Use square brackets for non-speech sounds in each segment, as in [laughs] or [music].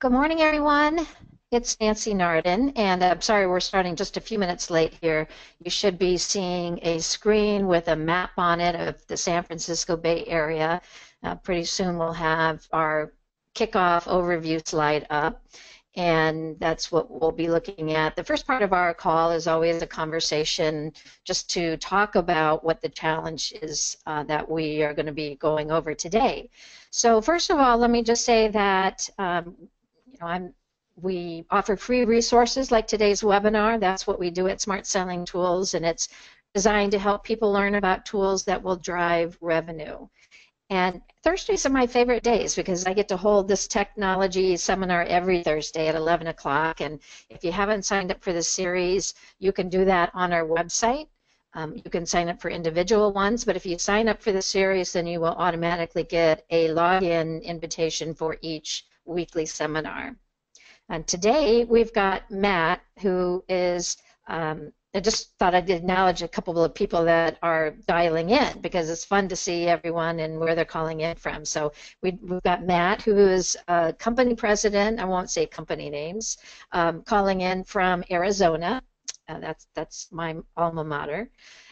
Good morning, everyone. It's Nancy Nardin, and I'm sorry we're starting just a few minutes late here. You should be seeing a screen with a map on it of the San Francisco Bay Area. Uh, pretty soon we'll have our kickoff overview slide up, and that's what we'll be looking at. The first part of our call is always a conversation just to talk about what the challenge is uh, that we are going to be going over today. So first of all, let me just say that um, know I'm we offer free resources like today's webinar. That's what we do at Smart Selling Tools, and it's designed to help people learn about tools that will drive revenue. And Thursdays are my favorite days because I get to hold this technology seminar every Thursday at 11 o'clock. And if you haven't signed up for the series, you can do that on our website. Um, you can sign up for individual ones, but if you sign up for the series, then you will automatically get a login invitation for each weekly seminar. And today we've got Matt, who is, um, I just thought I'd acknowledge a couple of people that are dialing in because it's fun to see everyone and where they're calling in from. So we, have got Matt, who is a company president, I won't say company names, um, calling in from Arizona. Uh, that's, that's my alma mater.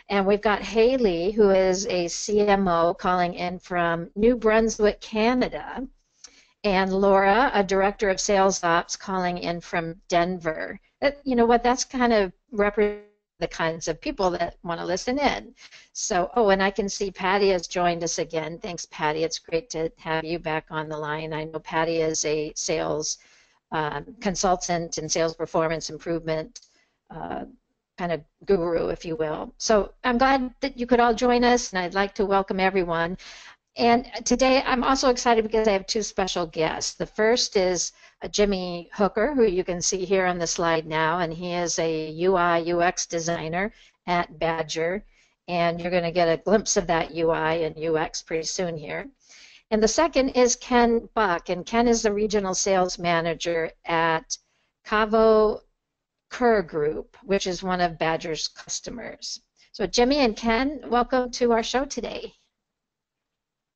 And we've got Haley, who is a CMO calling in from New Brunswick, Canada and Laura, a director of sales ops, calling in from Denver. you know what? That's kind of represents the kinds of people that want to listen in. So, oh, and I can see Patty has joined us again. Thanks, Patty. It's great to have you back on the line. I know Patty is a sales um, consultant and sales performance improvement uh, kind of guru, if you will. So I'm glad that you could all join us, and I'd like to welcome everyone. And today I'm also excited because I have two special guests. The first is uh, Jimmy Hooker, who you can see here on the slide now, and he is a UI UX designer at Badger. And you're going to get a glimpse of that UI and UX pretty soon here. And the second is Ken Buck, and Ken is the regional sales manager at KaVo Kerr Group, which is one of Badger's customers. So Jimmy and Ken, welcome to our show today.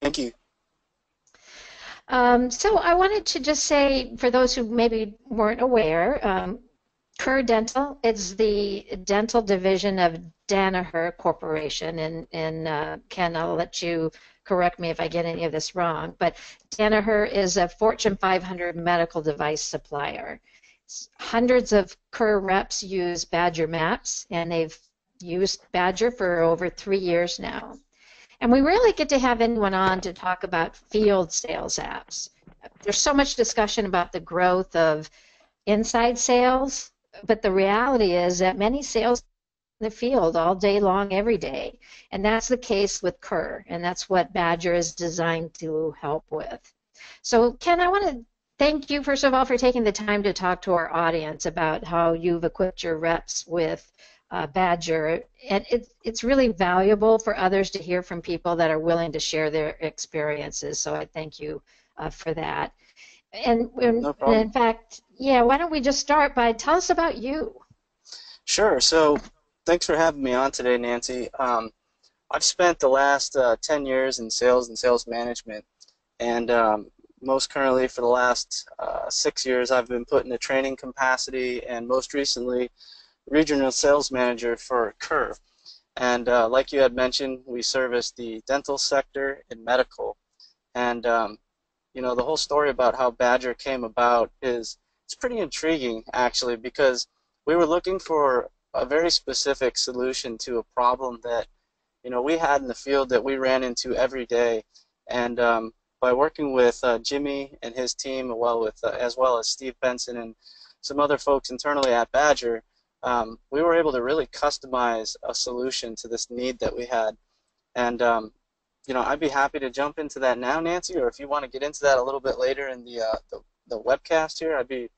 Thank you. Um, so I wanted to just say, for those who maybe weren't aware, um, Kerr Dental is the dental division of Danaher Corporation, and, and uh, Ken, I'll let you correct me if I get any of this wrong, but Danaher is a Fortune 500 medical device supplier. Hundreds of Kerr reps use Badger Maps, and they've used Badger for over three years now. And we rarely get to have anyone on to talk about field sales apps. There's so much discussion about the growth of inside sales, but the reality is that many sales in the field all day long, every day. And that's the case with Kerr, and that's what Badger is designed to help with. So, Ken, I want to thank you, first of all, for taking the time to talk to our audience about how you've equipped your reps with uh, Badger, and it's it's really valuable for others to hear from people that are willing to share their experiences. So I thank you uh, for that. And, no and in fact, yeah, why don't we just start by tell us about you? Sure. So thanks for having me on today, Nancy. Um, I've spent the last uh, 10 years in sales and sales management, and um, most currently for the last uh, six years I've been put in a training capacity, and most recently regional sales manager for Kerr. And uh, like you had mentioned, we service the dental sector and medical. And um, you know, the whole story about how Badger came about is it's pretty intriguing actually because we were looking for a very specific solution to a problem that you know we had in the field that we ran into every day. And um, by working with uh, Jimmy and his team, well with uh, as well as Steve Benson and some other folks internally at Badger, um, we were able to really customize a solution to this need that we had. And um, you know, I'd be happy to jump into that now, Nancy, or if you want to get into that a little bit later in the uh, the, the webcast here, I'd be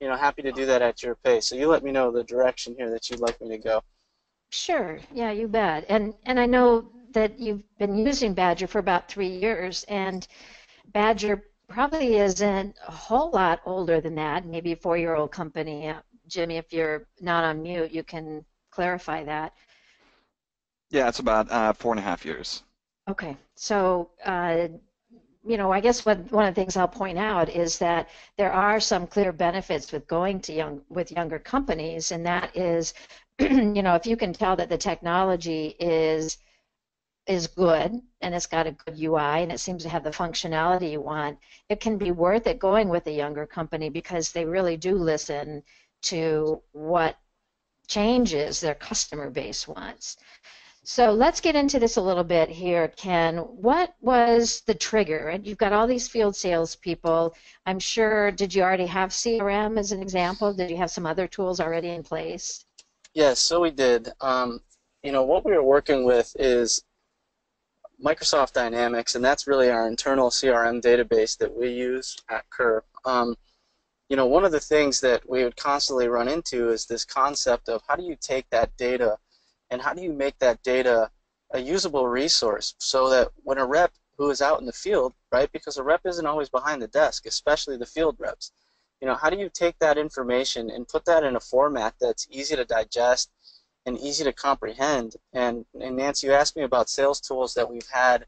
you know happy to do that at your pace. So you let me know the direction here that you'd like me to go. Sure. Yeah, you bet. And and I know that you've been using Badger for about three years, and Badger probably isn't a whole lot older than that, maybe a four-year-old company. Jimmy, if you're not on mute, you can clarify that. Yeah, it's about uh, four and a half years. Okay, so uh, you know, I guess what, one of the things I'll point out is that there are some clear benefits with going to young with younger companies, and that is, [clears throat] you know, if you can tell that the technology is is good and it's got a good UI and it seems to have the functionality you want, it can be worth it going with a younger company because they really do listen to what changes their customer base wants. So let's get into this a little bit here, Ken. What was the trigger? And you've got all these field salespeople. I'm sure, did you already have CRM as an example? Did you have some other tools already in place? Yes, so we did. Um, you know, what we were working with is Microsoft Dynamics, and that's really our internal CRM database that we use at Kerr. Um, you know, one of the things that we would constantly run into is this concept of how do you take that data and how do you make that data a usable resource so that when a rep who is out in the field, right, because a rep isn't always behind the desk, especially the field reps, you know, how do you take that information and put that in a format that's easy to digest and easy to comprehend? And, and Nancy, you asked me about sales tools that we've had,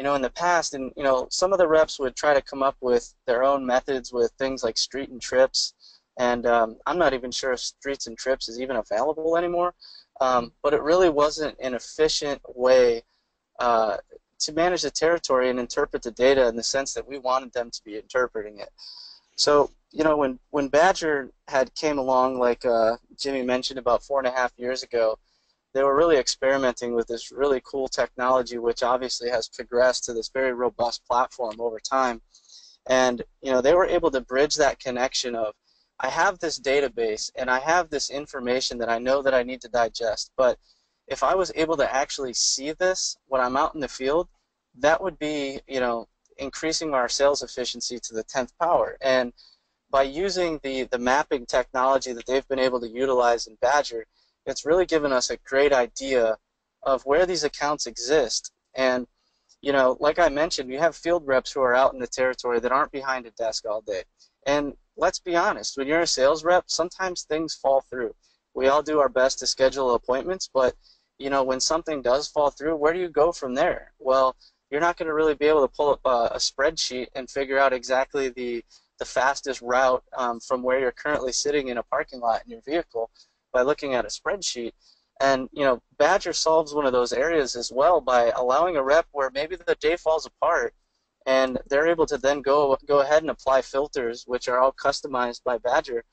you know, in the past, and you know, some of the reps would try to come up with their own methods with things like street and trips, and um, I'm not even sure if streets and trips is even available anymore. Um, but it really wasn't an efficient way uh, to manage the territory and interpret the data in the sense that we wanted them to be interpreting it. So, you know, when, when Badger had came along, like uh, Jimmy mentioned about four and a half years ago, they were really experimenting with this really cool technology, which obviously has progressed to this very robust platform over time. And, you know, they were able to bridge that connection of I have this database and I have this information that I know that I need to digest. But if I was able to actually see this when I'm out in the field, that would be, you know, increasing our sales efficiency to the 10th power. And by using the, the mapping technology that they've been able to utilize in Badger, it's really given us a great idea of where these accounts exist. And, you know, like I mentioned, you have field reps who are out in the territory that aren't behind a desk all day. And let's be honest, when you're a sales rep, sometimes things fall through. We all do our best to schedule appointments, but you know, when something does fall through, where do you go from there? Well, you're not going to really be able to pull up a, a, spreadsheet and figure out exactly the the fastest route um, from where you're currently sitting in a parking lot in your vehicle by looking at a spreadsheet. And you know, Badger solves one of those areas as well by allowing a rep where maybe the day falls apart and they're able to then go go ahead and apply filters, which are all customized by Badger,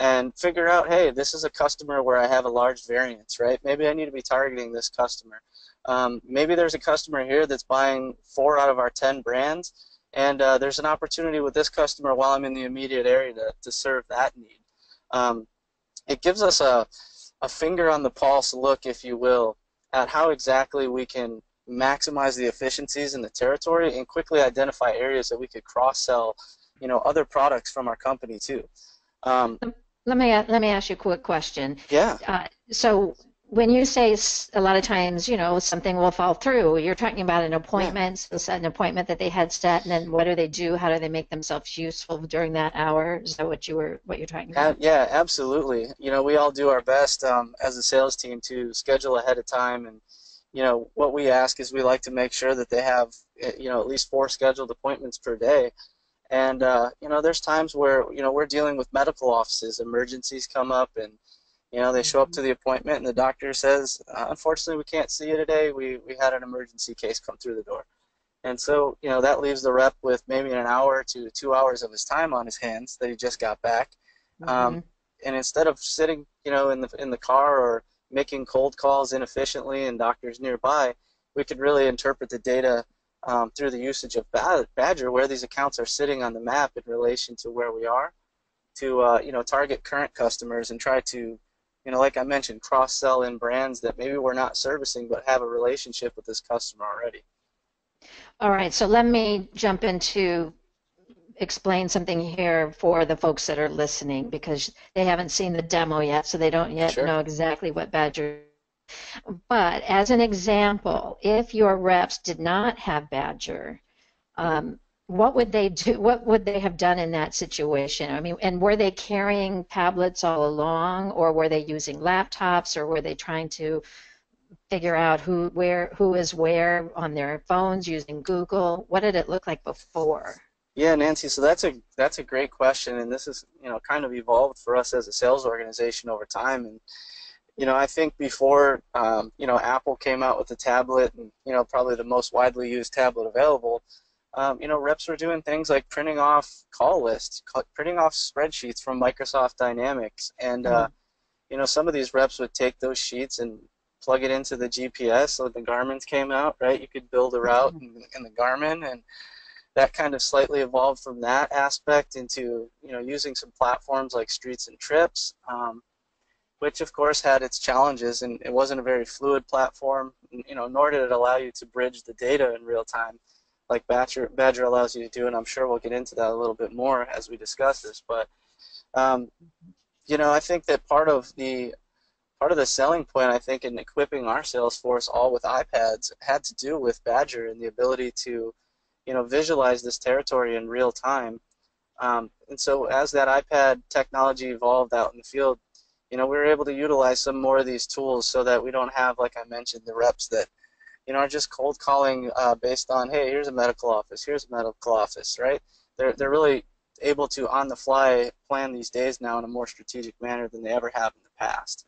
and figure out, hey, this is a customer where I have a large variance, right? Maybe I need to be targeting this customer. Um, maybe there's a customer here that's buying four out of our ten brands, and uh, there's an opportunity with this customer while I'm in the immediate area to, to serve that need. Um, it gives us a, a finger on the pulse look, if you will, at how exactly we can maximize the efficiencies in the territory and quickly identify areas that we could cross-sell, you know, other products from our company too. Um, let me let me ask you a quick question. Yeah. Uh, so when you say a lot of times, you know, something will fall through, you're talking about an appointment, yeah. so an appointment that they had set, and then what do they do? How do they make themselves useful during that hour? Is that what you were what you're talking about? Uh, yeah, absolutely. You know, we all do our best um, as a sales team to schedule ahead of time and you know, what we ask is we like to make sure that they have, eh, you know, at least four scheduled appointments per day. And, uh, you know, there's times where, you know, we're dealing with medical offices, emergencies come up and, you know, they show up to the appointment and the doctor says, uh, unfortunately, we can't see you today. We, we had an emergency case come through the door. And so, you know, that leaves the rep with maybe an hour to two hours of his time on his hands that he just got back. Um, mm-hmm. Um, and instead of sitting, you know, in the in the car or making cold calls inefficiently and doctors nearby, we could really interpret the data um, through the usage of Badger, where these accounts are sitting on the map in relation to where we are, to uh, you know target current customers and try to, you know, like I mentioned, cross-sell in brands that maybe we're not servicing but have a relationship with this customer already. All right, so let me jump into explain something here for the folks that are listening because they haven't seen the demo yet, so they don't yet sure. know exactly what Badger. But as an example, if your reps did not have Badger, um, what would they do? What would they have done in that situation? I mean, and were they carrying tablets all along, or were they using laptops, or were they trying to figure out who where who is where on their phones using Google? What did it look like before? Yeah, Nancy. So that's a that's a great question, and this is you know kind of evolved for us as a sales organization over time. And you know, I think before um, you know Apple came out with the tablet, and you know probably the most widely used tablet available. Um, you know, reps were doing things like printing off call lists, printing off spreadsheets from Microsoft Dynamics, and uh, mm-hmm. you know some of these reps would take those sheets and plug it into the GPS. So the Garmin's came out, right? You could build a route mm-hmm. in, in the Garmin, and that kind of slightly evolved from that aspect into you know using some platforms like Streets and Trips, um, which of course had its challenges and it wasn't a very fluid platform. You know, nor did it allow you to bridge the data in real time, like Badger Badger allows you to do. And I'm sure we'll get into that a little bit more as we discuss this. But um, you know, I think that part of the part of the selling point, I think, in equipping our sales force all with iPads had to do with Badger and the ability to you know, visualize this territory in real time. Um, and so as that iPad technology evolved out in the field, you know, we were able to utilize some more of these tools so that we don't have, like I mentioned, the reps that, you know, are just cold calling uh, based on, hey, here's a medical office, here's a medical office, right? They're, they're really able to, on the fly, plan these days now in a more strategic manner than they ever have in the past.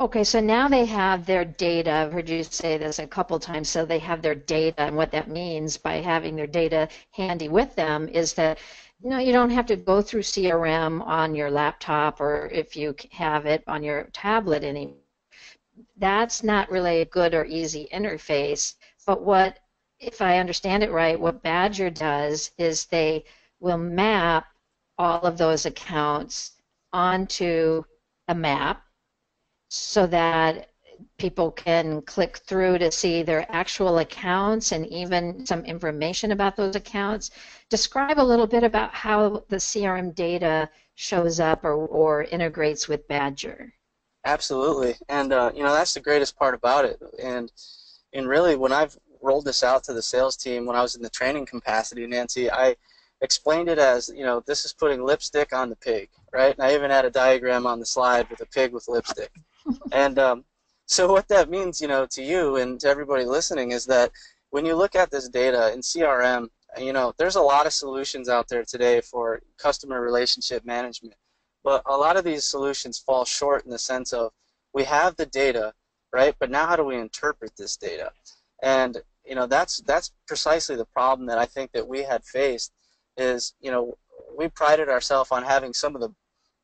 Okay, so now they have their data. I've heard you say this a couple times. So they have their data, and what that means by having their data handy with them is that you know you don't have to go through CRM on your laptop or if you have it on your tablet anymore. That's not really a good or easy interface. But what, if I understand it right, what Badger does is they will map all of those accounts onto a map so that people can click through to see their actual accounts and even some information about those accounts. Describe a little bit about how the CRM data shows up or, or integrates with Badger. Absolutely, and uh, you know that's the greatest part about it. And and really, when I've rolled this out to the sales team when I was in the training capacity, Nancy, I explained it as you know this is putting lipstick on the pig, right? And I even had a diagram on the slide with a pig with lipstick [laughs] and um, so what that means, you know, to you and to everybody listening is that when you look at this data in CRM, you know, there's a lot of solutions out there today for customer relationship management. But a lot of these solutions fall short in the sense of we have the data, right? But now how do we interpret this data? And you know, that's that's precisely the problem that I think that we had faced is, you know, we prided ourselves on having some of the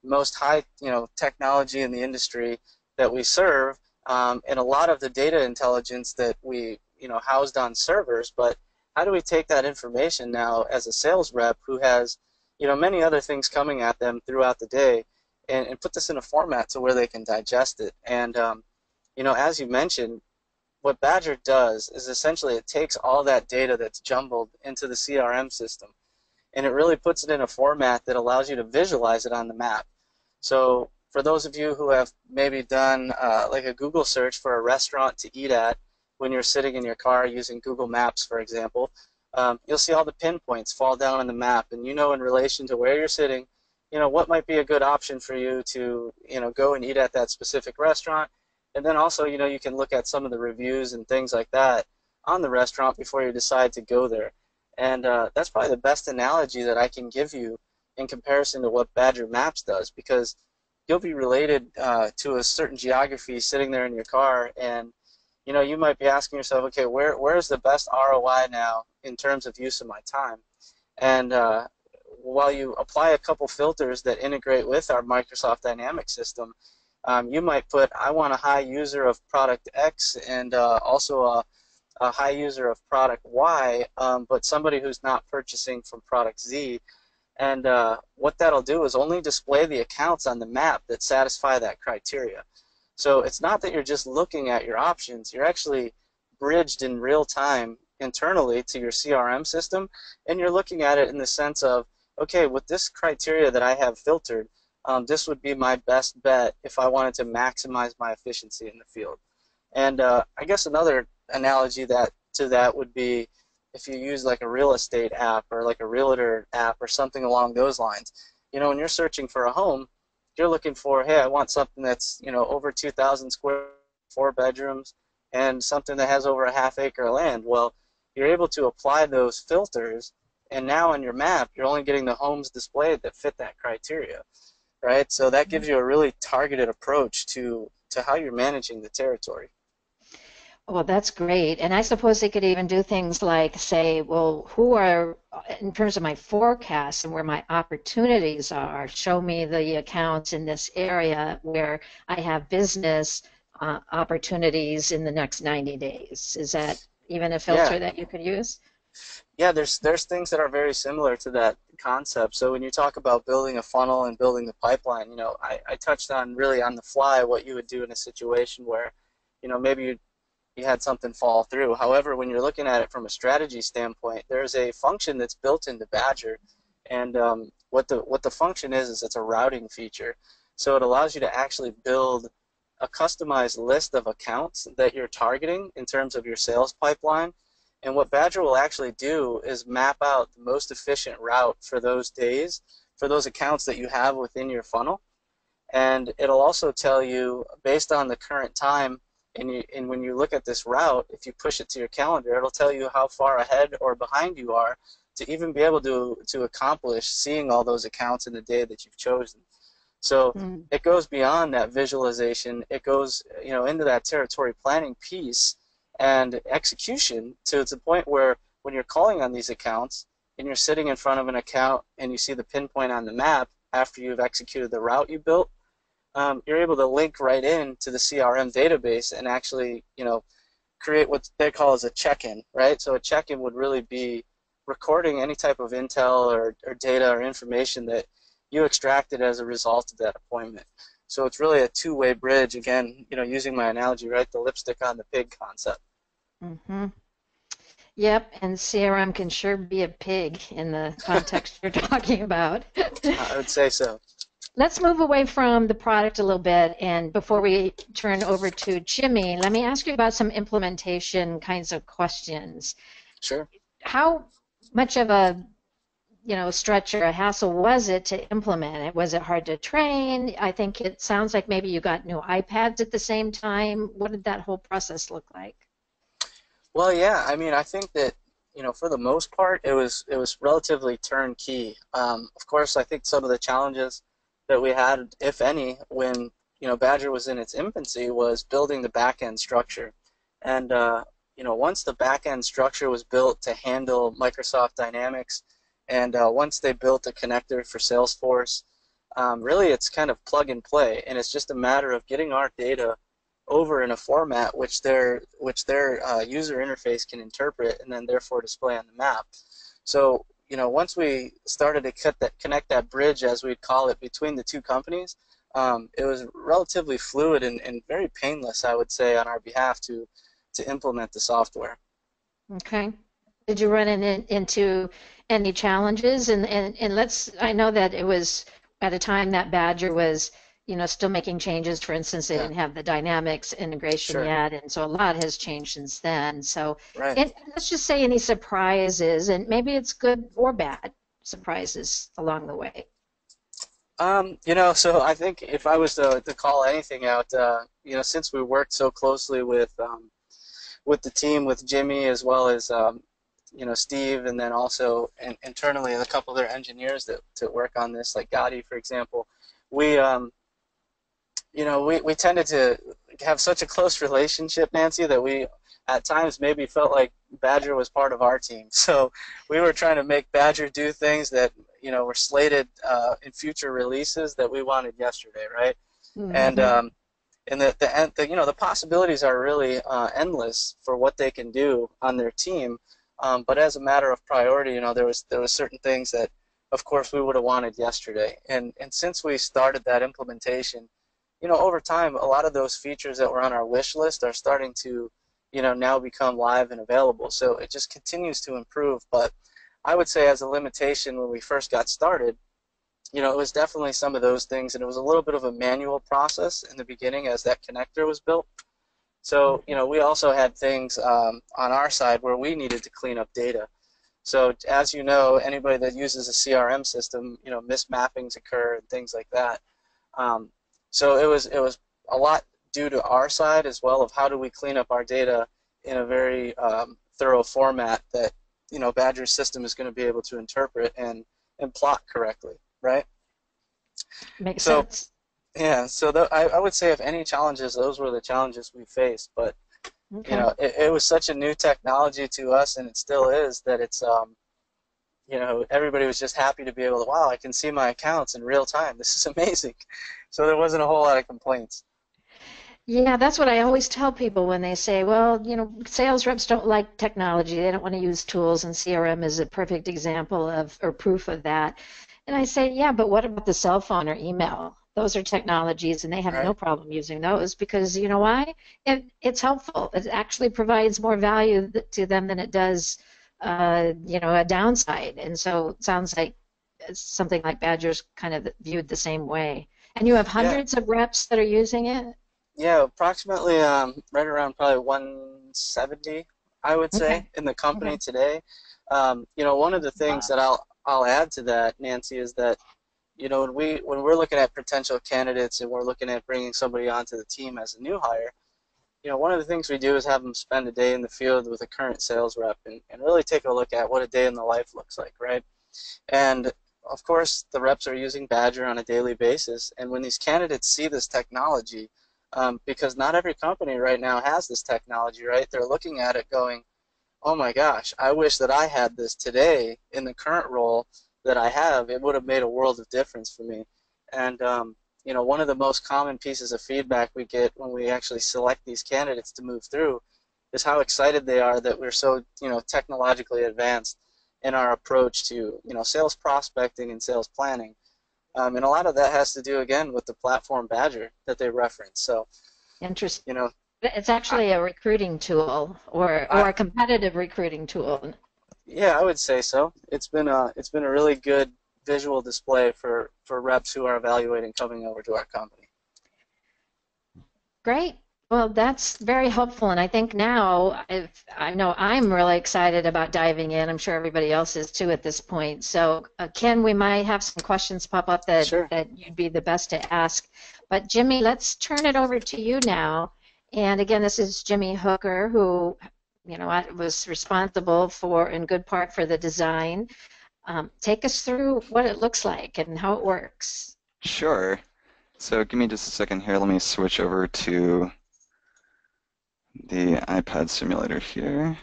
most high, you know, technology in the industry that we serve um, and a lot of the data intelligence that we you know housed on servers but how do we take that information now as a sales rep who has you know many other things coming at them throughout the day and, and put this in a format to where they can digest it. And um, you know as you mentioned what Badger does is essentially it takes all that data that's jumbled into the CRM system and it really puts it in a format that allows you to visualize it on the map. So for those of you who have maybe done uh, like a Google search for a restaurant to eat at when you're sitting in your car using Google Maps, for example, um, you'll see all the pinpoints fall down on the map, and you know in relation to where you're sitting, you know what might be a good option for you to you know go and eat at that specific restaurant, and then also you know you can look at some of the reviews and things like that on the restaurant before you decide to go there, and uh, that's probably the best analogy that I can give you in comparison to what Badger Maps does because you'll be related uh, to a certain geography sitting there in your car and you know you might be asking yourself okay where where's the best ROI now in terms of use of my time and uh, while you apply a couple filters that integrate with our Microsoft Dynamics system um, you might put I want a high user of product X and uh, also a, a, high user of product Y um, but somebody who's not purchasing from product Z and uh, what that'll do is only display the accounts on the map that satisfy that criteria. So it's not that you're just looking at your options, you're actually bridged in real time internally to your CRM system, and you're looking at it in the sense of, okay, with this criteria that I have filtered, um, this would be my best bet if I wanted to maximize my efficiency in the field. And uh, I guess another analogy that to that would be if you use like a real estate app or like a realtor app or something along those lines. You know, when you're searching for a home, you're looking for, hey, I want something that's, you know, over 2,000 square four bedrooms, and something that has over a half acre of land. Well, you're able to apply those filters, and now on your map, you're only getting the homes displayed that fit that criteria, right? So that gives you a really targeted approach to to how you're managing the territory. Well, that's great. And I suppose they could even do things like say, well, who are, in terms of my forecast and where my opportunities are, show me the accounts in this area where I have business uh, opportunities in the next 90 days. Is that even a filter yeah. that you could use? Yeah, there's there's things that are very similar to that concept. So when you talk about building a funnel and building the pipeline, you know, I, I touched on really on the fly what you would do in a situation where, you know, maybe you you had something fall through. However, when you're looking at it from a strategy standpoint, there's a function that's built into Badger, and um, what the what the function is is it's a routing feature. So it allows you to actually build a customized list of accounts that you're targeting in terms of your sales pipeline. And what Badger will actually do is map out the most efficient route for those days, for those accounts that you have within your funnel. And it'll also tell you, based on the current time and, you, and when you look at this route, if you push it to your calendar, it'll tell you how far ahead or behind you are to even be able to, to accomplish seeing all those accounts in the day that you've chosen. So mm. it goes beyond that visualization. It goes, you know, into that territory planning piece and execution to the point where when you're calling on these accounts and you're sitting in front of an account and you see the pinpoint on the map after you've executed the route you built, um, you're able to link right in to the CRM database and actually, you know, create what they call as a check-in, right? So a check-in would really be recording any type of intel or, or data or information that you extracted as a result of that appointment. So it's really a two-way bridge. Again, you know, using my analogy, right? The lipstick on the pig concept. Mm-hmm. Yep, and CRM can sure be a pig in the context you're [laughs] talking about. I would say so. Let's move away from the product a little bit, and before we turn over to Jimmy, let me ask you about some implementation kinds of questions. Sure. How much of a you know stretch or a hassle was it to implement it? Was it hard to train? I think it sounds like maybe you got new iPads at the same time. What did that whole process look like? Well, yeah. I mean, I think that you know, for the most part, it was it was relatively turnkey. Um, of course, I think some of the challenges that we had, if any, when you know Badger was in its infancy, was building the back end structure. And uh, you know, once the back end structure was built to handle Microsoft Dynamics, and uh, once they built a connector for Salesforce, um, really it's kind of plug and play, and it's just a matter of getting our data over in a format which their which their uh, user interface can interpret and then therefore display on the map. So you know, once we started to cut that, connect that bridge, as we'd call it, between the two companies, um, it was relatively fluid and, and very painless, I would say, on our behalf to to implement the software. Okay. Did you run in, into any challenges? And, and and let's. I know that it was at a time that Badger was you know, still making changes. For instance, they yeah. didn't have the Dynamics integration sure. yet, and so a lot has changed since then. So, right. and let's just say any surprises, and maybe it's good or bad surprises along the way. Um, you know, so I think if I was to, to call anything out, uh, you know, since we worked so closely with um, with the team, with Jimmy as well as um, you know Steve, and then also in, internally a couple of their engineers that to work on this, like Gotti, for example, we um, you know, we, we tended to have such a close relationship, Nancy, that we at times maybe felt like Badger was part of our team. [laughs] So we were trying to make Badger do things that, you know, were slated uh, in future releases that we wanted yesterday, right? Mm-hmm. And um, and the, the, the, you know the possibilities are really uh, endless for what they can do on their team. Um, but as a matter of priority, you know, there was there was certain things that, of course, we would have wanted yesterday. And and since we started that implementation, you know, over time, a lot of those features that were on our wish list are starting to, you know, now become live and available. So it just continues to improve. But I would say as a limitation when we first got started, you know, it was definitely some of those things, and it was a little bit of a manual process in the beginning as that connector was built. So, you know, we also had things um, on our side where we needed to clean up data. So, as you know, anybody that uses a CRM system, you know, mismappings occur and things like that. Um, so it was it was a lot due to our side as well of how do we clean up our data in a very um, thorough format that you know Badger's system is going to be able to interpret and and plot correctly, right? Makes So- sense. Yeah. So tho- I, I would say if any challenges, those were the challenges we faced. But Okay. you know, it, it was such a new technology to us, and it still is that it's um, you know, everybody was just happy to be able to, wow, I can see my accounts in real time. This is [laughs] amazing. So there wasn't a whole lot of complaints. Yeah, that's what I always tell people when they say, well, you know, sales reps don't like technology. They don't want to use tools, and CRM is a perfect example of or proof of that. And I say, yeah, but what about the cell phone or email? Those are technologies, and they have no problem using those because you know why? It, it's helpful. It actually provides more value to them than it does, uh, you know, a downside. And so it sounds like something like Badger's kind of viewed the same way. And you have hundreds of reps that are using it. Yeah, approximately um, right around probably 170, I would say, Okay. in the company Okay. today. Um, you know, one of the things that I'll I'll add to that, Nancy, is that you know when we when we're looking at potential candidates and we're looking at bringing somebody onto the team as a new hire, you know, one of the things we do is have them spend a day in the field with a current sales rep and, and really take a look at what a day in the life looks like, right? And of course, the reps are using Badger on a daily basis, and when these candidates see this technology, um, because not every company right now has this technology, right? They're looking at it going, oh my gosh, I wish that I had this today in the current role that I have. It would have made a world of difference for me. And, um, you know, one of the most common pieces of feedback we get when we actually select these candidates to move through is how excited they are that we're so, you know, technologically advanced in our approach to, you know, sales prospecting and sales planning. Um, and a lot of that has to do, again, with the platform Badger that they reference. So, Interesting. you know, It's actually a recruiting tool or, or a competitive recruiting tool. Yeah, I would say so. It's been a it's been a really good visual display for for reps who are evaluating coming over to our company. Great. Well, that's very helpful. And I think now, if, I know I'm really excited about diving in. I'm sure everybody else is too at this point. So, uh, Ken, we might have some questions pop up that, Sure. that you'd be the best to ask. But, Jimmy, let's turn it over to you now. And again, this is Jimmy Hooker, who, you know, I was responsible for, in good part, for the design. Um, take us through what it looks like and how it works. Sure. So give me just a second here. Let me switch over to the iPad simulator here.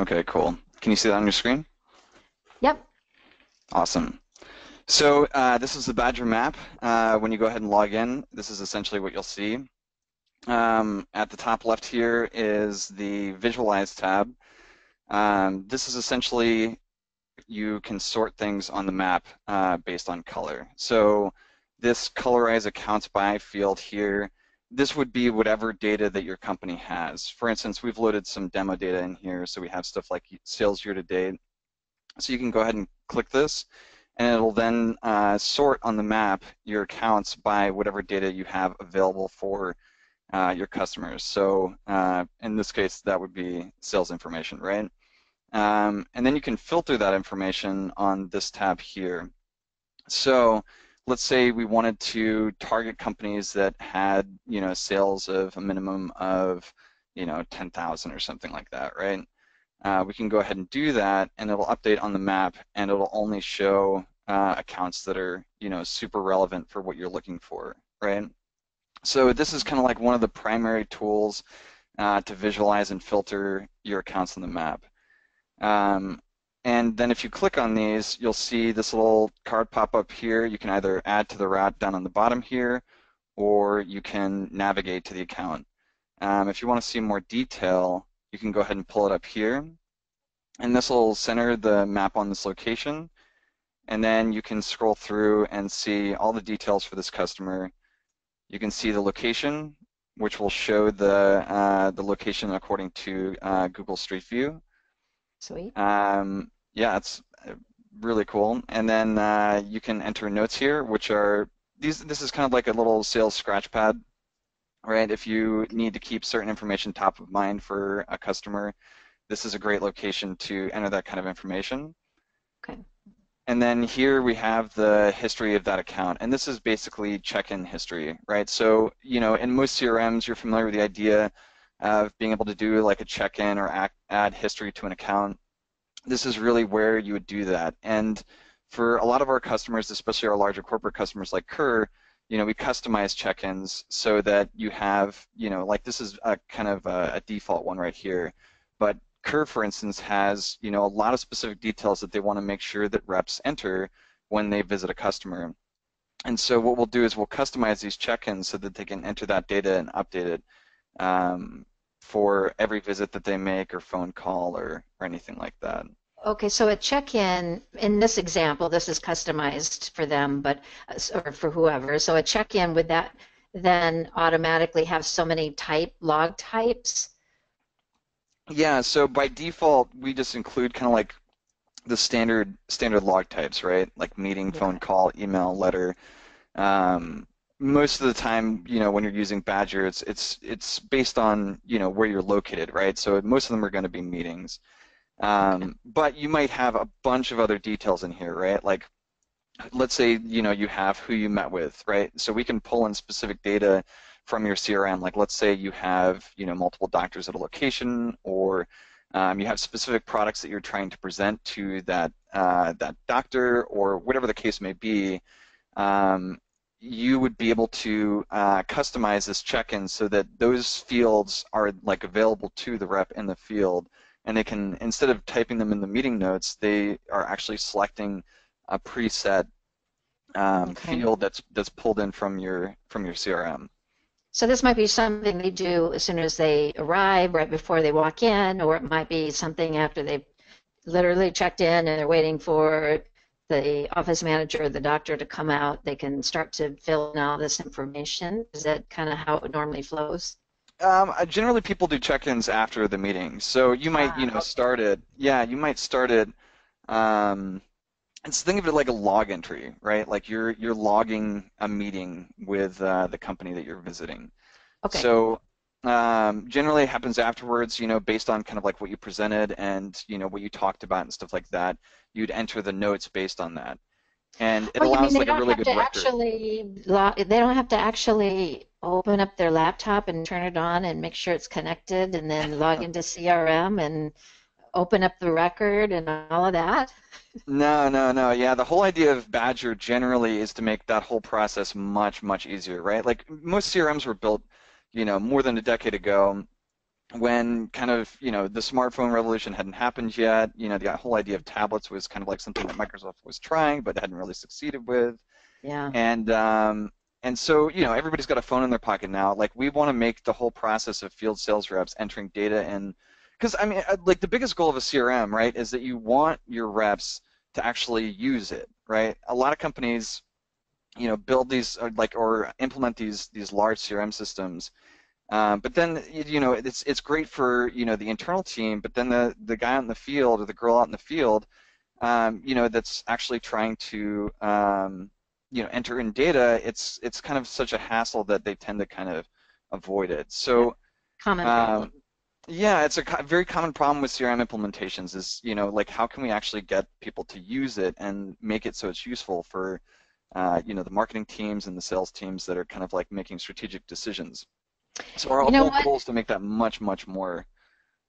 Okay, cool. Can you see that on your screen? Yep. Awesome. So uh, this is the Badger map. Uh, when you go ahead and log in, this is essentially what you'll see. Um, at the top left here is the Visualize tab. Um, this is essentially you can sort things on the map uh, based on color. So this colorize accounts by field here, this would be whatever data that your company has. For instance, we've loaded some demo data in here, so we have stuff like sales year to date. So you can go ahead and click this, and it'll then uh, sort on the map your accounts by whatever data you have available for uh, your customers. So uh, in this case, that would be sales information, right? Um, and then you can filter that information on this tab here. So let's say we wanted to target companies that had, you know, sales of a minimum of, you know, 10,000 or something like that, right? Uh, we can go ahead and do that, and it'll update on the map, and it'll only show uh, accounts that are, you know, super relevant for what you're looking for, right? So this is kind of like one of the primary tools uh, to visualize and filter your accounts on the map. Um, and then if you click on these, you'll see this little card pop up here. You can either add to the route down on the bottom here, or you can navigate to the account. Um, if you want to see more detail, you can go ahead and pull it up here. And this will center the map on this location. And then you can scroll through and see all the details for this customer. You can see the location, which will show the, uh, the location according to uh, Google Street View. Sweet. Um, yeah, it's uh, really cool. And then uh, you can enter notes here, which are these. This is kind of like a little sales scratch pad, right? If you need to keep certain information top of mind for a customer, this is a great location to enter that kind of information. And then here we have the history of that account. And this is basically check-in history, right? So, you know, in most CRMs, you're familiar with the idea of being able to do like a check-in or add history to an account. This is really where you would do that. And for a lot of our customers, especially our larger corporate customers like Kerr, you know, we customize check-ins so that you have, you know, like this is a kind of a, a default one right here. But Kerr, for instance, has you know a lot of specific details that they want to make sure that reps enter when they visit a customer. And so what we'll do is we'll customize these check-ins so that they can enter that data and update it um, for every visit that they make or phone call or, or anything like that. Okay, so a check-in, in this example, this is customized for them, but or for whoever. So a check-in, would that then automatically have so many type log types? Yeah, so by default, we just include kind of like the standard standard log types, right? Like meeting, phone call, email, letter. Um, most of the time, you know, when you're using Badger, it's it's it's based on you know where you're located, right? So most of them are going to be meetings, um, but you might have a bunch of other details in here, right? Like, let's say you know you have who you met with, right? So we can pull in specific data from your CRM. Like let's say you have you know multiple doctors at a location, or um, you have specific products that you're trying to present to that uh, that doctor, or whatever the case may be. Um, you would be able to uh, customize this check-in so that those fields are like available to the rep in the field, and they can instead of typing them in the meeting notes, they are actually selecting a preset um, okay. field that's that's pulled in from your from your CRM. So this might be something they do as soon as they arrive, right before they walk in, or it might be something after they've literally checked in and they're waiting for the office manager or the doctor to come out. They can start to fill in all this information. Is that kind of how it normally flows? Um, uh, generally, people do check-ins after the meeting. So you might, you know, ah, start it. Yeah, you might start it. Um, and so think of it like a log entry, right? Like you're you're logging a meeting with uh, the company that you're visiting. Okay. So um, generally it happens afterwards, you know, based on kind of like what you presented and you know what you talked about and stuff like that. You'd enter the notes based on that, and it allows like a really good record. Actually, they don't have to actually open up their laptop and turn it on and make sure it's connected, and then log [laughs] into CRM and open up the record and all of that? No, no, no. Yeah, the whole idea of Badger generally is to make that whole process much, much easier, right? Like most CRMs were built, you know, more than a decade ago when kind of, you know, the smartphone revolution hadn't happened yet. You know, the whole idea of tablets was kind of like something that Microsoft was trying but hadn't really succeeded with. Yeah. And um, and so, you know, everybody's got a phone in their pocket now. Like we want to make the whole process of field sales reps entering data in because I mean, uh, like the biggest goal of a CRM, right, is that you want your reps to actually use it, right? A lot of companies, you know, build these or uh, like or implement these these large CRM systems, um, but then you know it's it's great for you know the internal team, but then the the guy out in the field or the girl out in the field, um, you know, that's actually trying to um, you know enter in data, it's it's kind of such a hassle that they tend to kind of avoid it. So. Common um, yeah, it's a co very common problem with CRM implementations is, you know, like how can we actually get people to use it and make it so it's useful for, uh, you know, the marketing teams and the sales teams that are kind of like making strategic decisions. So our you whole goal is to make that much, much more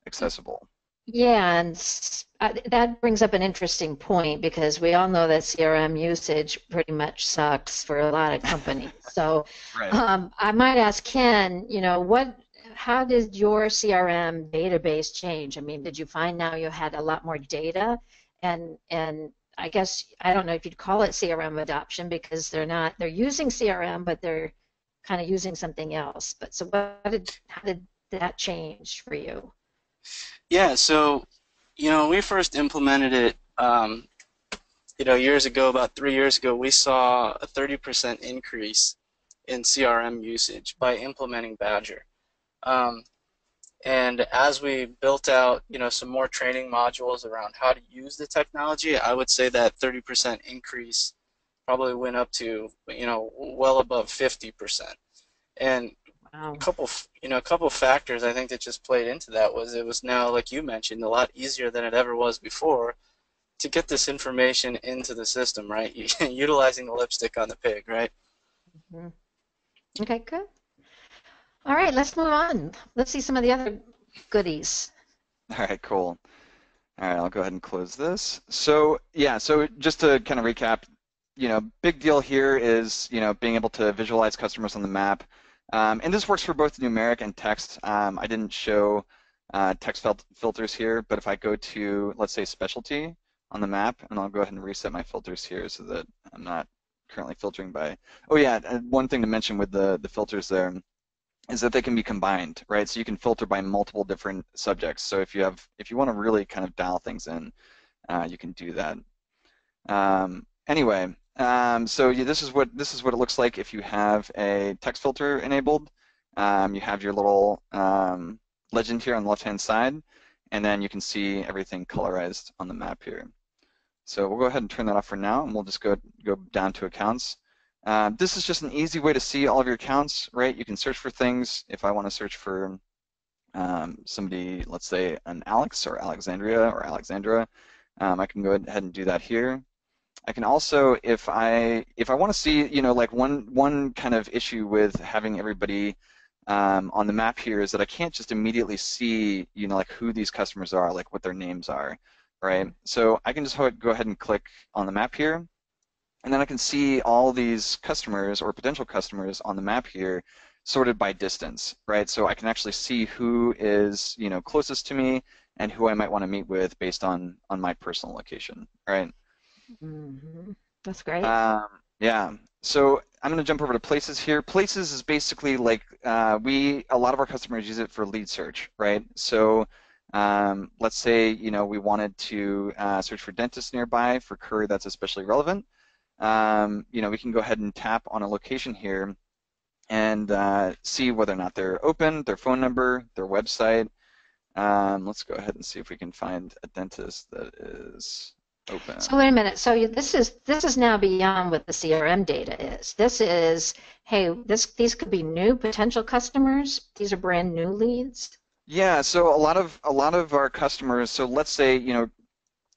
accessible. Yeah, and uh, that brings up an interesting point because we all know that CRM usage pretty much sucks for a lot of companies. so [laughs] right. um, I might ask Ken, you know, what how did your CRM database change? I mean, did you find now you had a lot more data, and and I guess I don't know if you'd call it CRM adoption because they're not they're using CRM, but they're kind of using something else. But so what did how did that change for you? Yeah, so you know, we first implemented it. Um, you know, years ago, about three years ago, we saw a 30% increase in CRM usage by implementing Badger. Um, and as we built out, you know, some more training modules around how to use the technology, I would say that 30% increase probably went up to, you know, well above 50%. And wow. a couple, you know, a couple factors I think that just played into that was it was now, like you mentioned, a lot easier than it ever was before to get this information into the system, right? [laughs] Utilizing the lipstick on the pig, right? Mhm. Okay, good. All right, let's move on. Let's see some of the other goodies. All right, cool. All right, I'll go ahead and close this. So yeah, so just to kind of recap, you know, big deal here is you know being able to visualize customers on the map, um, and this works for both numeric and text. Um, I didn't show uh, text fil filters here, but if I go to let's say specialty on the map, and I'll go ahead and reset my filters here so that I'm not currently filtering by. Oh yeah, one thing to mention with the the filters there is that they can be combined, right? So you can filter by multiple different subjects. So if you have, if you want to really kind of dial things in, uh, you can do that. Um, anyway, um, so yeah, this is what this is what it looks like if you have a text filter enabled. Um, you have your little um, legend here on the left-hand side, and then you can see everything colorized on the map here. So we'll go ahead and turn that off for now, and we'll just go go down to accounts. Uh, this is just an easy way to see all of your accounts, right? You can search for things. If I want to search for um, somebody, let's say an Alex or Alexandria or Alexandra, um, I can go ahead and do that here. I can also, if I if I want to see, you know, like one one kind of issue with having everybody um, on the map here is that I can't just immediately see, you know, like who these customers are, like what their names are, right? So I can just go ahead and click on the map here, and then I can see all these customers or potential customers on the map here sorted by distance, right? So I can actually see who is, you know, closest to me and who I might want to meet with based on on my personal location, right? hmm That's great. Um, yeah. So I'm going to jump over to Places here. Places is basically like uh, we a lot of our customers use it for lead search, right? So um, let's say you know we wanted to uh, search for dentists nearby for Kerr. That's especially relevant um, you know, we can go ahead and tap on a location here and uh, see whether or not they're open, their phone number, their website. Um, let's go ahead and see if we can find a dentist that is open. So wait a minute. So you, this is this is now beyond what the CRM data is. This is hey, this these could be new potential customers. These are brand new leads. Yeah. So a lot of a lot of our customers. So let's say you know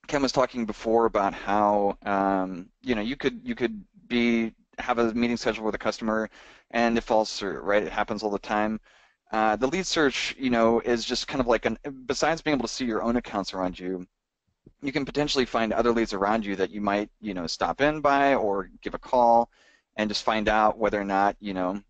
Ken was talking before about how um, you know you could you could be have a meeting scheduled with a customer and it falls through, right? It happens all the time. Uh, the lead search, you know, is just kind of like an besides being able to see your own accounts around you, you can potentially find other leads around you that you might, you know, stop in by or give a call and just find out whether or not, you know,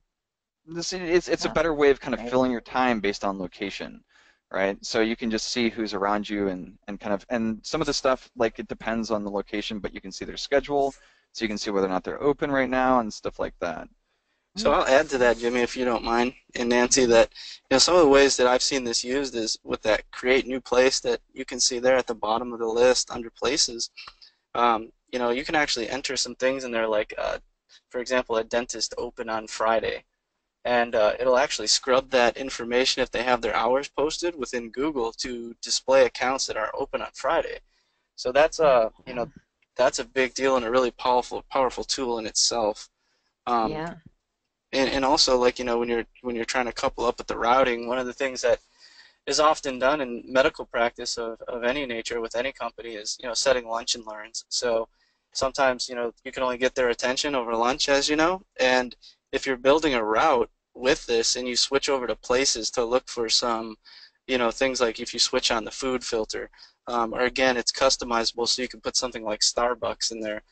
this it's it's a better way of kind of filling your time based on location right? So you can just see who's around you and, and kind of, and some of the stuff, like it depends on the location, but you can see their schedule, so you can see whether or not they're open right now and stuff like that. So I'll add to that, Jimmy, if you don't mind, and Nancy, that you know some of the ways that I've seen this used is with that create new place that you can see there at the bottom of the list under places. Um, you know, you can actually enter some things in there, like, uh, for example, a dentist open on Friday and uh, it'll actually scrub that information if they have their hours posted within Google to display accounts that are open on Friday. So that's a uh, you know that's a big deal and a really powerful powerful tool in itself. Um, yeah. And, and also like you know when you're when you're trying to couple up with the routing, one of the things that is often done in medical practice of, of any nature with any company is you know setting lunch and learns. So sometimes you know you can only get their attention over lunch, as you know, and if you're building a route with this and you switch over to places to look for some, you know, things like if you switch on the food filter, um, or again, it's customizable so you can put something like Starbucks in there.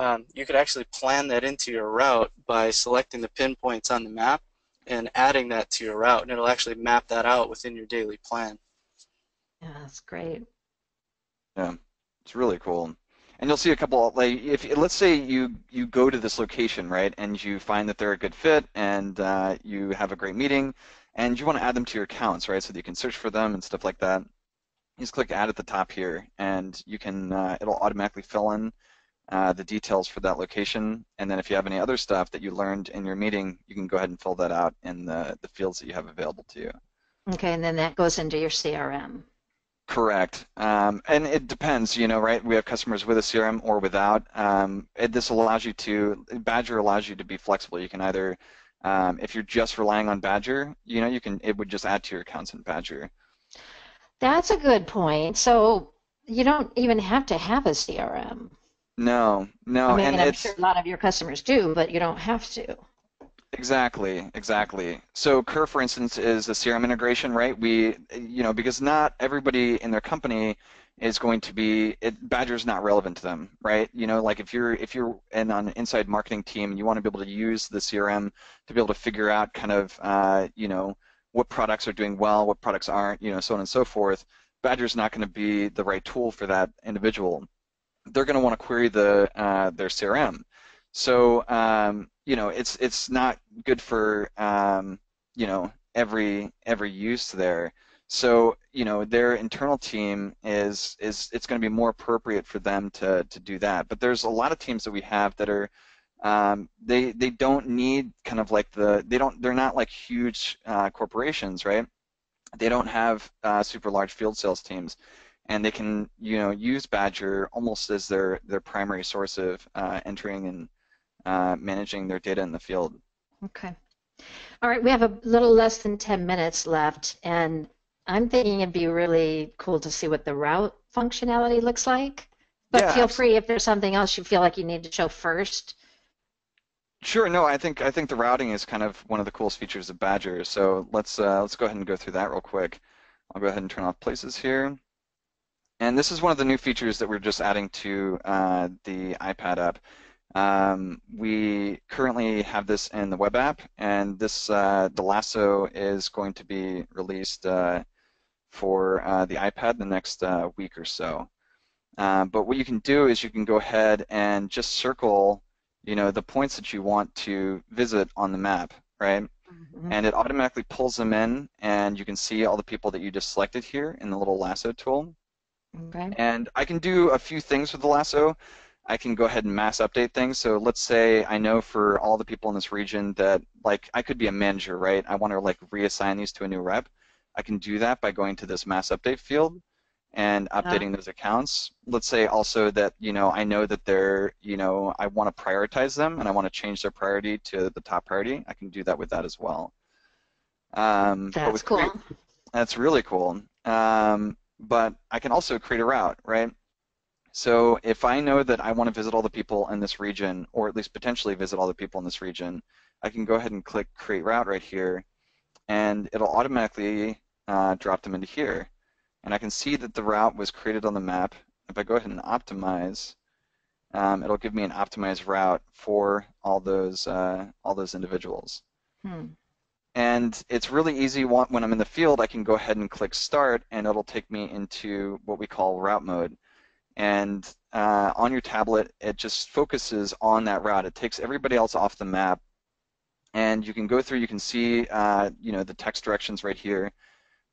Um, you could actually plan that into your route by selecting the pinpoints on the map and adding that to your route, and it'll actually map that out within your daily plan. Yeah, that's great. Yeah, it's really cool and you'll see a couple like if let's say you you go to this location right and you find that they're a good fit and uh, you have a great meeting and you want to add them to your accounts right so that you can search for them and stuff like that you just click add at the top here and you can uh, it'll automatically fill in uh, the details for that location. And then if you have any other stuff that you learned in your meeting you can go ahead and fill that out in the, the fields that you have available to you. Okay and then that goes into your CRM Correct. Um, and it depends, you know, right? We have customers with a CRM or without. Um, it, this allows you to, Badger allows you to be flexible. You can either, um, if you're just relying on Badger, you know, you can, it would just add to your accounts in Badger. That's a good point. So you don't even have to have a CRM. No, no, I mean, and I'm it's sure a lot of your customers do, but you don't have to. Exactly, exactly. So Kerr, for instance, is a CRM integration, right? We, you know, because not everybody in their company is going to be it, Badger's not relevant to them, right? You know, like if you're if you're in on an inside marketing team and you want to be able to use the CRM to be able to figure out kind of, uh, you know, what products are doing well, what products aren't, you know, so on and so forth. Badger's not going to be the right tool for that individual. They're going to want to query the uh, their CRM. So um, you know, it's it's not good for um, you know every every use there. So you know, their internal team is is it's going to be more appropriate for them to to do that. But there's a lot of teams that we have that are um, they they don't need kind of like the they don't they're not like huge uh, corporations, right? They don't have uh, super large field sales teams, and they can you know use Badger almost as their their primary source of uh, entering and uh, managing their data in the field. Okay. All right, we have a little less than 10 minutes left, and I'm thinking it'd be really cool to see what the route functionality looks like. But Yeah, feel free if there's something else you feel like you need to show first. Sure. No, I think I think the routing is kind of one of the coolest features of Badger. So let's uh, let's go ahead and go through that real quick. I'll go ahead and turn off places here. And this is one of the new features that we're just adding to uh, the iPad app. Um, we currently have this in the web app, and this uh, the lasso is going to be released uh, for uh, the iPad in the next uh, week or so. Uh, but what you can do is you can go ahead and just circle, you know, the points that you want to visit on the map, right? Mhm. And it automatically pulls them in, and you can see all the people that you just selected here in the little lasso tool. Okay. And I can do a few things with the lasso. I can go ahead and mass update things. So let's say I know for all the people in this region that like I could be a manager, right? I want to like reassign these to a new rep. I can do that by going to this mass update field and updating those accounts. Let's say also that, you know, I know that they're, you know, I want to prioritize them and I want to change their priority to the top priority. I can do that with that as well. Um, That's cool. create- that's really cool. Um, but I can also create a route, right? So if I know that I want to visit all the people in this region, or at least potentially visit all the people in this region, I can go ahead and click Create Route right here, and it'll automatically uh, drop them into here. And I can see that the route was created on the map. If I go ahead and optimize, um, it'll give me an optimized route for all those uh, all those individuals. Hmm. And it's really easy when I'm in the field, I can go ahead and click start and it'll take me into what we call route mode. And uh, on your tablet, it just focuses on that route. It takes everybody else off the map. And you can go through, you can see uh, you know, the text directions right here.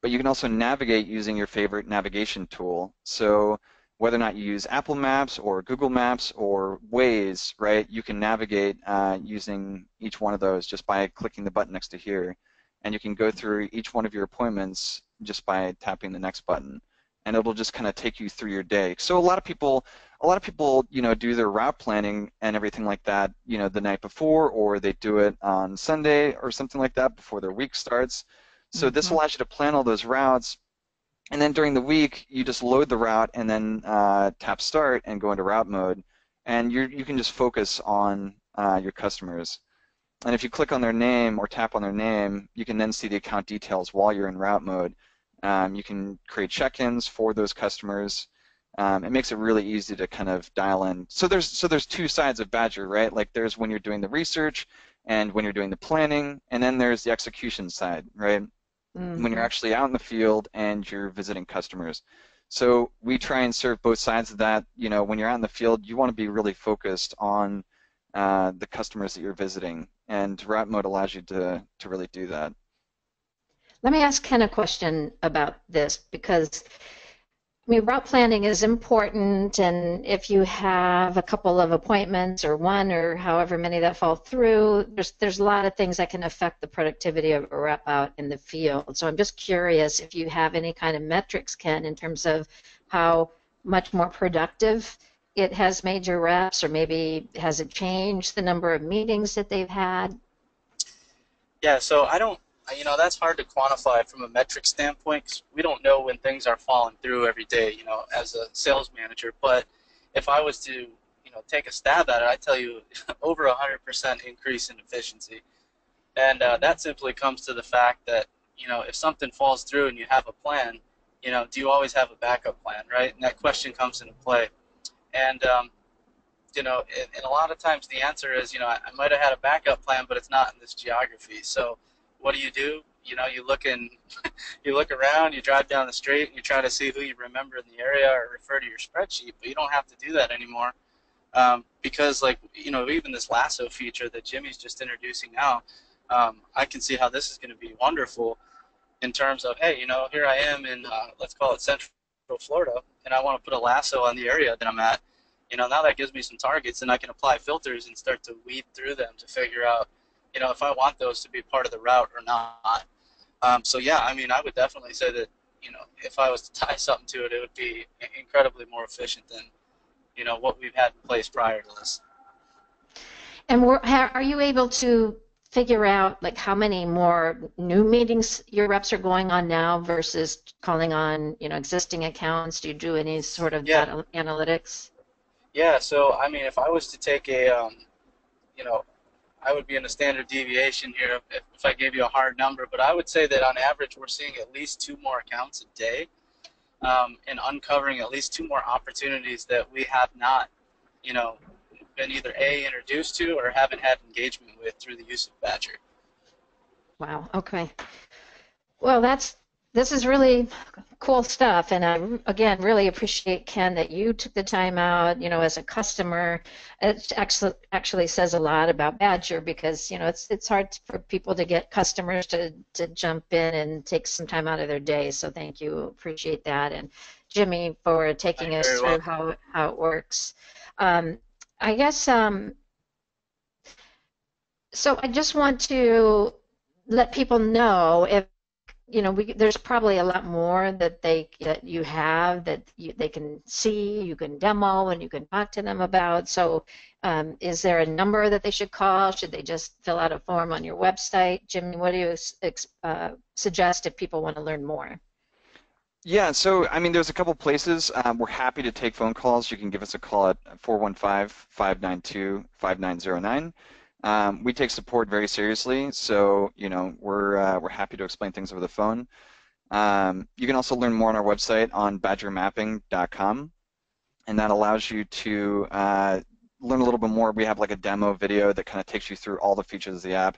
But you can also navigate using your favorite navigation tool. So whether or not you use Apple Maps or Google Maps or Waze, right, you can navigate uh, using each one of those just by clicking the button next to here. And you can go through each one of your appointments just by tapping the next button. And it'll just kind of take you through your day. So a lot of people, a lot of people, you know, do their route planning and everything like that, you know, the night before, or they do it on Sunday or something like that before their week starts. So this Mhm. allows you to plan all those routes and then during the week, you just load the route and then uh, tap start and go into route mode. And you you can just focus on uh, your customers. And if you click on their name or tap on their name, you can then see the account details while you're in route mode. Um, you can create check-ins for those customers. Um, it makes it really easy to kind of dial in. So there's so there's two sides of Badger, right? Like there's when you're doing the research and when you're doing the planning, and then there's the execution side, right? when you're Mhm. actually out in the field and you're visiting customers. So we try and serve both sides of that. You know, when you're out in the field, you want to be really focused on uh, the customers that you're visiting, and route mode allows you to to really do that. Let me ask Ken a question about this because I mean, route planning is important, and if you have a couple of appointments or one or however many that fall through, there's there's a lot of things that can affect the productivity of a rep out in the field. So I'm just curious if you have any kind of metrics, Ken, in terms of how much more productive it has made your reps, or maybe has it changed the number of meetings that they've had? Yeah, so I don't you know, that's hard to quantify from a metric standpoint 'cause we don't know when things are falling through every day, you know, as a sales manager. But if I was to, you know, take a stab at it, I tell you [laughs] over a 100% increase in efficiency. And uh, that simply comes to the fact that, you know, if something falls through and you have a plan, you know, do you always have a backup plan, right? And that question comes into play. And, um, you know, and, and a lot of times the answer is, you know, I, I might have had a backup plan, but it's not in this geography. So what do you do? You know, you look in, [laughs] you look around, you drive down the street, and you try to see who you remember in the area or refer to your spreadsheet. But you don't have to do that anymore um, because, like, you know, even this lasso feature that Jimmy's just introducing now, um, I can see how this is going to be wonderful in terms of, hey, you know, here I am in, uh, let's call it Central Florida, and I want to put a lasso on the area that I'm at. You know, now that gives me some targets, and I can apply filters and start to weed through them to figure out, you know, if I want those to be part of the route or not. Um, so yeah, I mean, I would definitely say that, you know, if I was to tie something to it, it would be incredibly more efficient than, you know, what we've had in place prior to this. And are you able to figure out like how many more new meetings your reps are going on now versus calling on, you know, existing accounts? Do you do any sort of Yeah. analytics? Yeah, so I mean, if I was to take a, um, you know, I would be in a standard deviation here if, if I gave you a hard number, but I would say that on average we're seeing at least two more accounts a day um, and uncovering at least two more opportunities that we have not, you know, been either A, introduced to or haven't had engagement with through the use of Badger. Wow. Okay. Well, that's this is really cool stuff, and I again really appreciate Ken that you took the time out. You know, as a customer, it actually actually says a lot about Badger because you know it's it's hard for people to get customers to to jump in and take some time out of their day. So thank you, appreciate that, and Jimmy for taking You're us through welcome. how how it works. Um, I guess um, so. I just want to let people know if you know we, there's probably a lot more that they that you have that you, they can see you can demo and you can talk to them about so um, is there a number that they should call should they just fill out a form on your website jimmy what do you uh, suggest if people want to learn more Yeah, so I mean, there's a couple places. Um, we're happy to take phone calls. You can give us a call at 415-592-5909. Um, we take support very seriously, so you know we're uh, we're happy to explain things over the phone. Um, you can also learn more on our website on badgermapping.com, and that allows you to uh, learn a little bit more. We have like a demo video that kind of takes you through all the features of the app.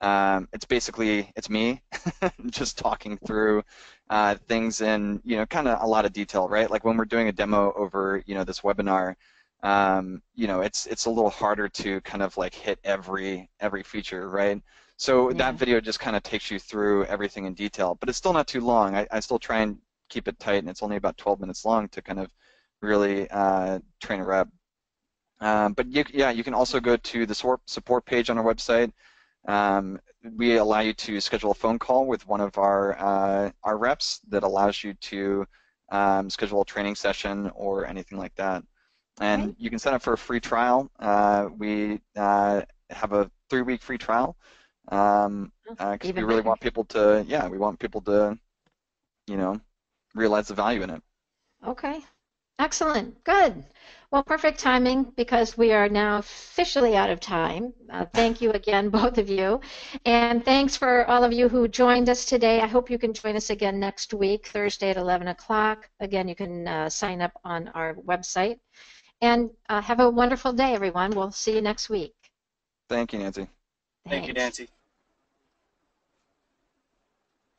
Um, it's basically it's me [laughs] just talking through uh, things in you know kind of a lot of detail, right? Like when we're doing a demo over you know this webinar, um, you know it's it's a little harder to kind of like hit every every feature, right? So Yeah. that video just kind of takes you through everything in detail, but it's still not too long. I, I still try and keep it tight, and it's only about 12 minutes long to kind of really uh, train a rep. Um, but you, yeah, you can also go to the support support page on our website. Um, we allow you to schedule a phone call with one of our uh, our reps that allows you to um, schedule a training session or anything like that. And Okay. you can sign up for a free trial. Uh, we uh, have a three-week free trial because we really better. want people to, yeah, we want people to, you know, realize the value in it. Okay, excellent, good. Well, perfect timing because we are now officially out of time. Uh, thank you again, [laughs] both of you. And thanks for all of you who joined us today. I hope you can join us again next week, Thursday at 11 o'clock. Again, you can uh, sign up on our website. And uh, have a wonderful day, everyone. We'll see you next week. Thank you, Nancy. Thank you, Nancy.